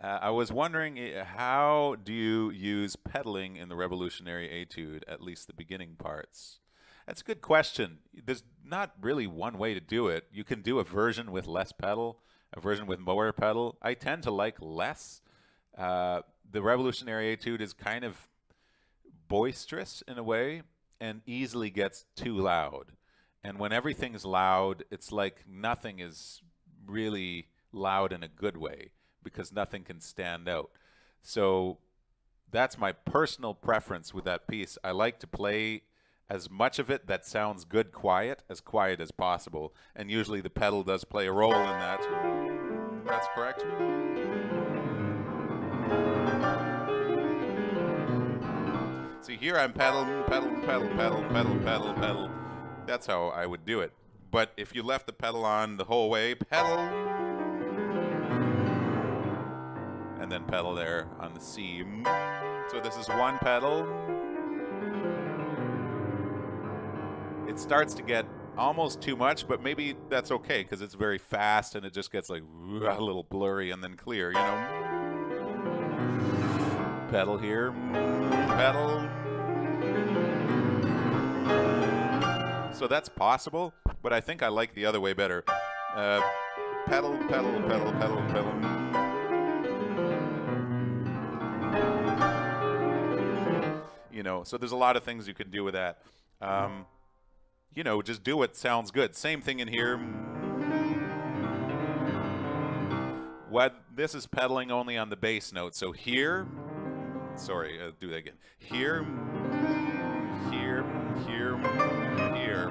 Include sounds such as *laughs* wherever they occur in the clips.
Uh, I was wondering uh, how do you use pedaling in the Revolutionary Etude, at least the beginning parts? That's a good question. There's not really one way to do it. You can do a version with less pedal, a version with more pedal. I tend to like less. Uh, the Revolutionary Etude is kind of boisterous in a way and easily gets too loud. And when everything's loud, it's like nothing is really loud in a good way because nothing can stand out. So that's my personal preference with that piece. I like to play as much of it that sounds good quiet as quiet as possible. And usually the pedal does play a role in that. That's correct. See here I'm pedal, pedal, pedal, pedal, pedal, pedal, pedal. That's how I would do it. But if you left the pedal on the whole way, pedal, and then pedal there on the C. So this is one pedal, it starts to get almost too much, but maybe that's okay because it's very fast and it just gets like a little blurry and then clear, you know? Pedal here, pedal. So that's possible, but I think I like the other way better. Uh, pedal, pedal, pedal, pedal, pedal. Know, so there's a lot of things you can do with that. Um, you know, just do what sounds good. Same thing in here. What this is pedaling only on the bass note. So here, sorry, uh, do that again. Here, here, here, here.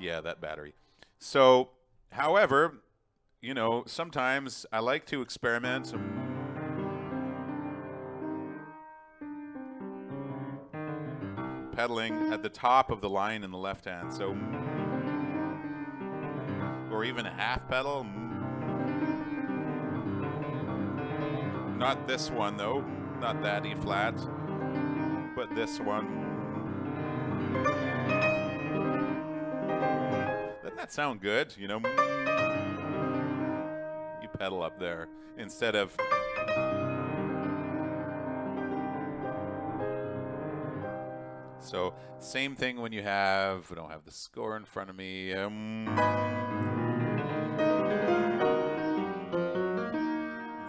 Yeah, that battery. So, however, you know, sometimes I like to experiment. pedaling at the top of the line in the left hand. So, or even a half pedal. Not this one though, not that E flat, but this one. Doesn't that sound good? You know, pedal up there instead of So same thing when you have, I don't have the score in front of me. Um,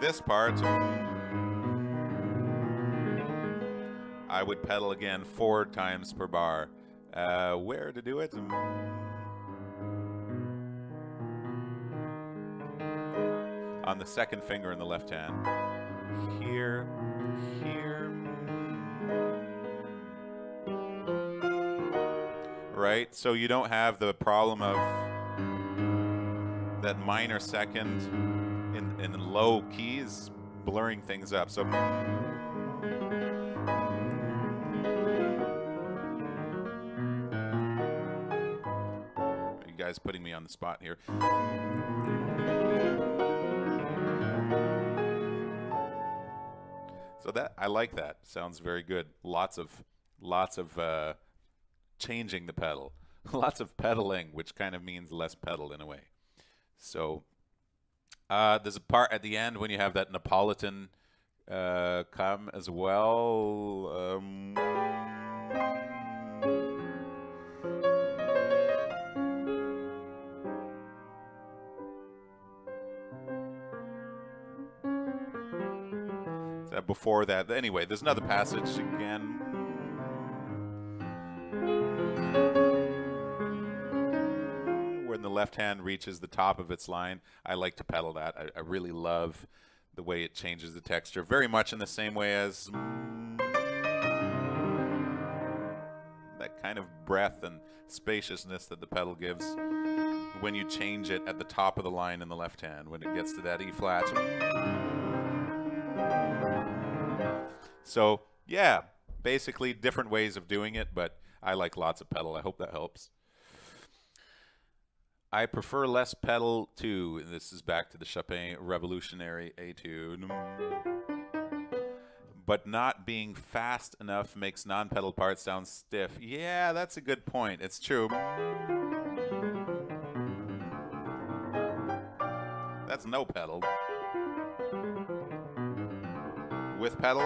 this part, I would pedal again four times per bar. Uh, where to do it? On the second finger in the left hand. Here, here, right? So you don't have the problem of that minor second in, in low keys blurring things up. So you guys putting me on the spot here. So that I like that. Sounds very good. Lots of lots of uh, changing the pedal. *laughs* Lots of pedaling, which kind of means less pedal in a way. So uh, there's a part at the end when you have that Neapolitan uh, come as well. Um, Uh, before that, anyway, there's another passage again. When the left hand reaches the top of its line, I like to pedal that. I, I really love the way it changes the texture, very much in the same way as that kind of breath and spaciousness that the pedal gives when you change it at the top of the line in the left hand, when it gets to that E flat. So, yeah, basically different ways of doing it, but I like lots of pedal. I hope that helps. I prefer less pedal too. This is back to the Chopin Revolutionary Etude. But not being fast enough makes non-pedal parts sound stiff. Yeah, that's a good point. It's true. That's no pedal. With pedal.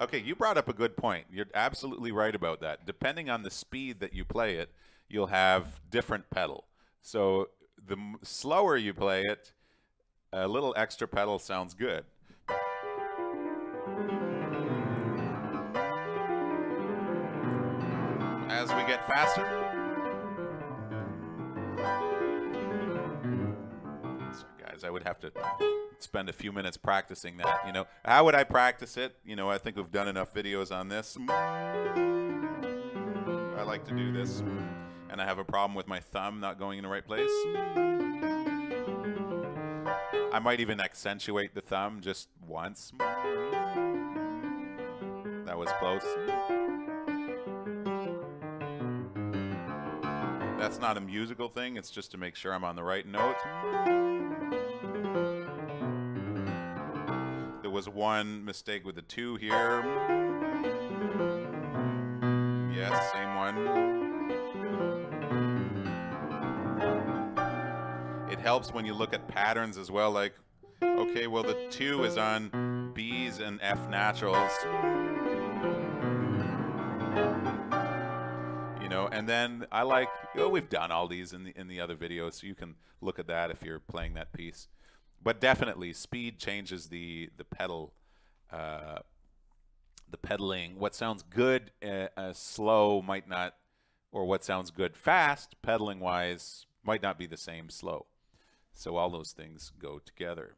Okay, you brought up a good point. You're absolutely right about that. Depending on the speed that you play it, you'll have different pedal. So the slower you play it, a little extra pedal sounds good. As we get faster, I would have to spend a few minutes practicing that. You know, how would I practice it? You know, I think we've done enough videos on this. I like to do this, and I have a problem with my thumb not going in the right place. I might even accentuate the thumb just once. That was close. That's not a musical thing, it's just to make sure I'm on the right note. There was one mistake with the two here. Yes, same one. it helps when you look at patterns as well. Like, okay, well, the two is on Bs and F naturals. Know, and then I like, we've done all these in the in the other videos, so you can look at that if you're playing that piece. But definitely, speed changes the the pedal, uh, the pedaling. What sounds good uh, uh, slow might not, or what sounds good fast, pedaling wise, might not be the same slow. So all those things go together.